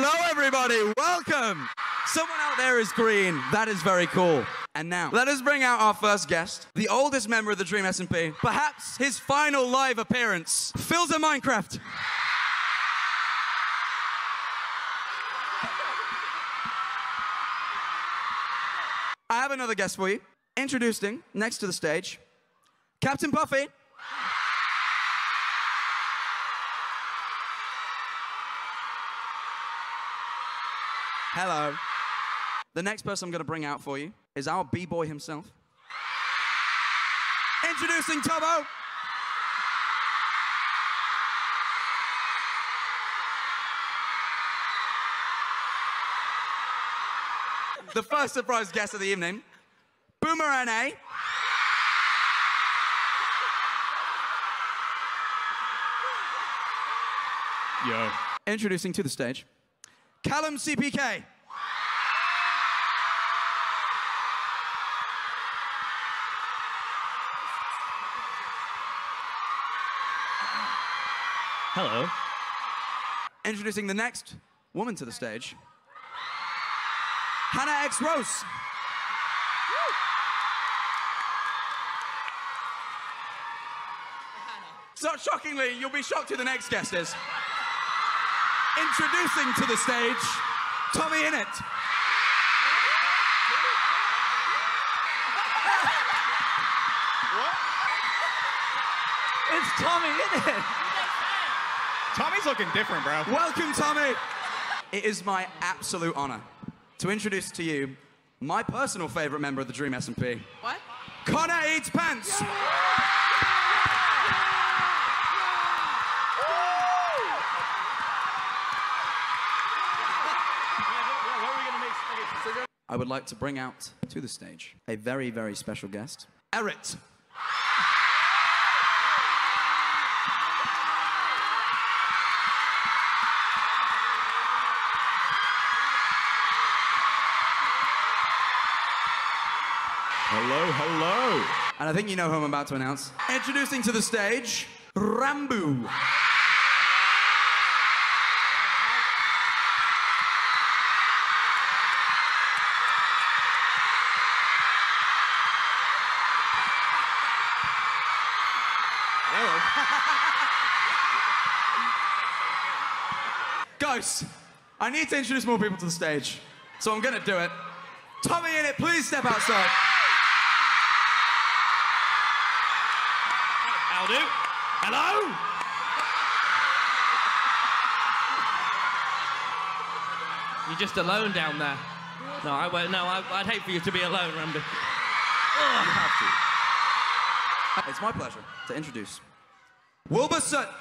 Hello, everybody. Welcome. Someone out there is green. That is very cool. And now, let us bring out our first guest, the oldest member of the Dream SMP, perhaps his final live appearance, Philza Minecraft. I have another guest for you. Introducing, next to the stage, Captain Puffy. Hello. The next person I'm going to bring out for you is our B-boy himself. Introducing Tubbo. The first surprise guest of the evening, Boomer NA. Yo. Introducing to the stage, Callum CPK. Hello. Introducing the next woman to the stage, Hannah X Rose. So shockingly, you'll be shocked who the next guest is. Introducing to the stage, Tommy Innit. It's Tommy, isn't it? Tommy's looking different, bro. Welcome, Tommy. It is my absolute honor to introduce to you my personal favorite member of the Dream SMP, What? Connor Eats Pants. I would like to bring out to the stage a very, very special guest, Eret. Hello, hello. And I think you know who I'm about to announce. Introducing to the stage, Ranboo. Guys, I need to introduce more people to the stage, so I'm gonna do it. Tommy Innit, please step outside. How do? Hello? You're just alone down there. No, I won't. No, I, I'd hate for you to be alone, Randy. You have to. It's my pleasure to introduce Wilbur Sutton.